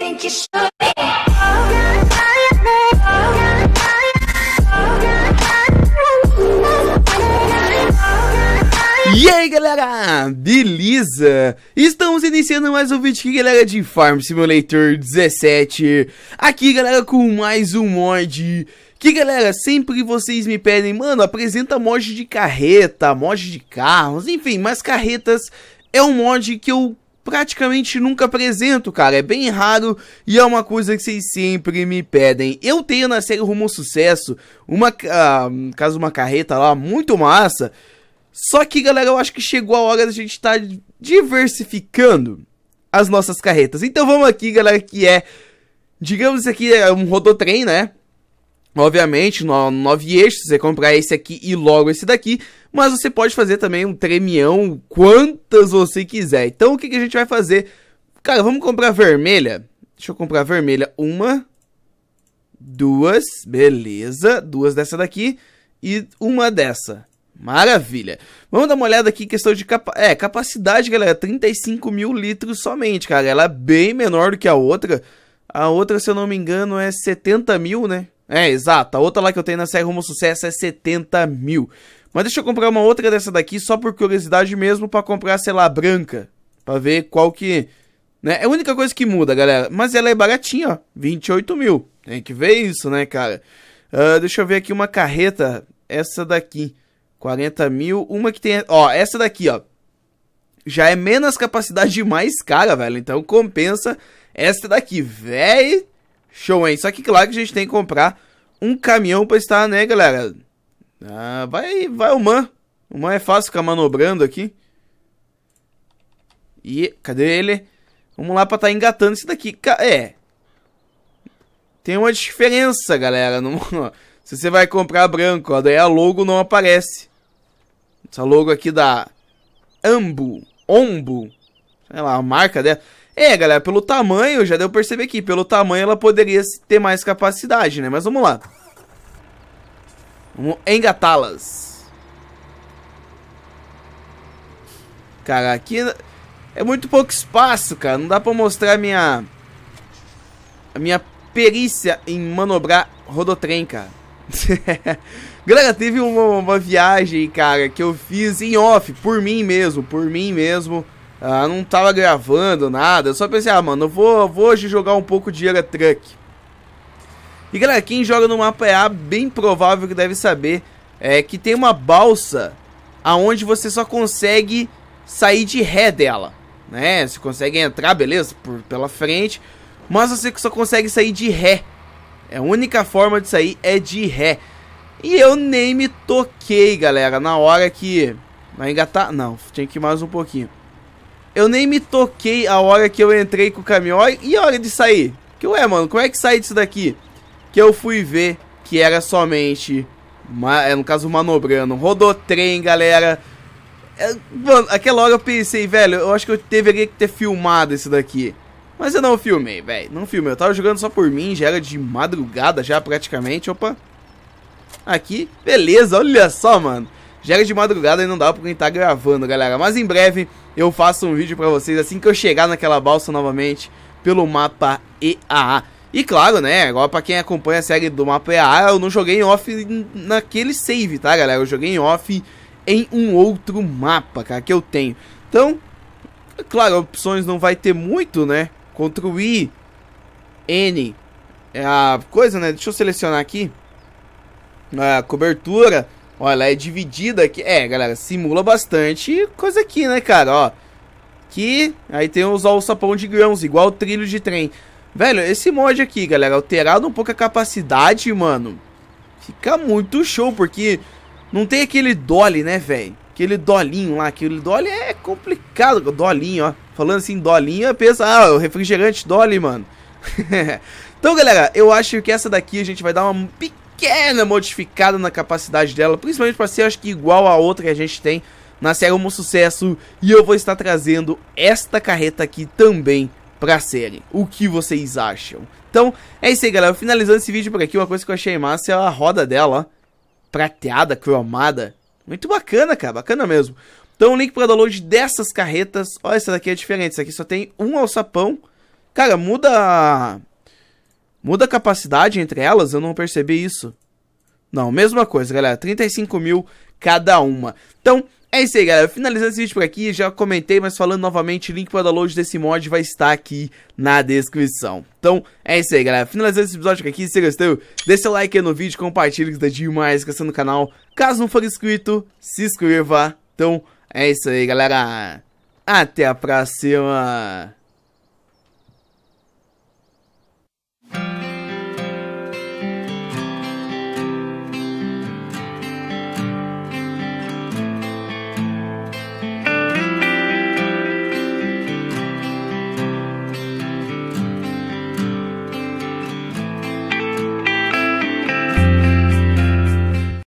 you should be. E aí galera, beleza? Estamos iniciando mais um vídeo aqui galera de Farm Simulator 17 Aqui galera com mais um mod Que galera, sempre vocês me pedem Mano, apresenta mod de carreta, mod de carros, enfim Mas carretas é um mod que eu praticamente nunca apresento, cara. É bem raro e é uma coisa que vocês sempre me pedem. Eu tenho na série Rumo ao Sucesso uma, uh, caso uma carreta lá muito massa. Só que, galera, eu acho que chegou a hora da gente estar tá diversificando as nossas carretas. Então vamos aqui, galera, que é... Digamos aqui é um rodotrem, né? Obviamente, no 9 eixos, você comprar esse aqui e logo esse daqui. Mas você pode fazer também um tremião, quantas você quiser. Então, o que, que a gente vai fazer? Cara, vamos comprar vermelha. Deixa eu comprar vermelha. Uma, duas, beleza. Duas dessa daqui e uma dessa. Maravilha. Vamos dar uma olhada aqui, questão de capa é, capacidade, galera. 35 mil litros somente, cara. Ela é bem menor do que a outra. A outra, se eu não me engano, é 70 mil, né? É, exato. A outra lá que eu tenho na série Rumo Sucesso é 70 mil. Mas deixa eu comprar uma outra dessa daqui só por curiosidade mesmo para comprar, sei lá, branca. Pra ver qual que... Né? É a única coisa que muda, galera. Mas ela é baratinha, ó. 28 mil. Tem que ver isso, né, cara? Uh, deixa eu ver aqui uma carreta. Essa daqui. 40 mil. Uma que tem. Ó, essa daqui, ó. Já é menos capacidade mais cara, velho. Então compensa essa daqui, velho. Show, hein? Só que claro que a gente tem que comprar um caminhão pra estar, né, galera? Ah, vai, vai o Man. O Man é fácil ficar manobrando aqui. E cadê ele? Vamos lá pra estar tá engatando esse daqui. É. Tem uma diferença, galera. Se você vai comprar branco, ó, daí a logo não aparece. Essa logo aqui da Ambu, Ombu, sei lá, a marca dela. É, galera, pelo tamanho, já deu pra perceber aqui, pelo tamanho ela poderia ter mais capacidade, né? Mas vamos lá. Vamos engatá-las. Cara, aqui é muito pouco espaço, cara. Não dá pra mostrar a minha... A minha perícia em manobrar rodotrem, cara. Galera, teve uma, uma, viagem, cara, que eu fiz em off, por mim mesmo, por mim mesmo. Ah, não tava gravando nada, eu só pensei, ah, mano, eu vou, vou hoje jogar um pouco de Euro Truck. E galera, quem joga no mapa EA, bem provável que deve saber, é que tem uma balsa aonde você só consegue sair de ré dela, né? Você consegue entrar, beleza, por, pela frente, mas você só consegue sair de ré. É a única forma de sair é de ré. E eu nem me toquei, galera, na hora que... Vai engatar? Não, tinha que ir mais um pouquinho. Eu nem me toquei a hora que eu entrei com o caminhão. E a hora de sair? Que ué, mano, como é que sai disso daqui? Que eu fui ver que era somente... É, no caso, manobrando. Rodou trem, galera. É, mano, aquela hora eu pensei, velho, eu acho que eu deveria ter filmado isso daqui. Mas eu não filmei, velho. Não filmei. Eu tava jogando só por mim, já era de madrugada já praticamente. Opa. Aqui, beleza, olha só, mano. Já era de madrugada e não dá pra quem tá gravando, galera. Mas em breve eu faço um vídeo pra vocês assim que eu chegar naquela balsa novamente pelo mapa EAA. E claro, né, agora pra quem acompanha a série do mapa EAA, eu não joguei em off naquele save, tá, galera? Eu joguei em off em um outro mapa, cara, que eu tenho. Então, claro, opções não vai ter muito, né? Ctrl I, N, é a coisa, né? Deixa eu selecionar aqui a cobertura, ela é dividida aqui. É, galera, simula bastante coisa aqui, né, cara, ó. Aqui, aí tem os alçapão de grãos, igual o trilho de trem. Velho, esse mod aqui, galera, alterado um pouco a capacidade, mano, fica muito show, porque não tem aquele dolly, né, velho? Aquele dolinho lá, aquele dolly é complicado, dolinho, ó. Falando assim, dolinho, pensa, ah, o refrigerante dolly, mano. então, galera, eu acho que essa daqui a gente vai dar uma pequena pequena modificada na capacidade dela, principalmente para ser, acho que igual a outra que a gente tem na série Homo Sucesso, e eu vou estar trazendo esta carreta aqui também pra série. O que vocês acham? Então, é isso aí, galera. Finalizando esse vídeo por aqui, uma coisa que eu achei massa é a roda dela, ó, prateada, cromada. Muito bacana, cara, bacana mesmo. Então, o link para download dessas carretas, olha, essa daqui é diferente, essa aqui só tem um alçapão Cara, muda... Muda a capacidade entre elas? Eu não percebi isso. Não, mesma coisa, galera. 35 mil cada uma. Então, é isso aí, galera. Finalizando esse vídeo por aqui, já comentei, mas falando novamente, o link para download desse mod vai estar aqui na descrição. Então, é isso aí, galera. Finalizando esse episódio por aqui, se gostou, deixa o like aí no vídeo, compartilha que está demais com no canal. Caso não for inscrito, se inscreva. Então, é isso aí, galera. Até a próxima.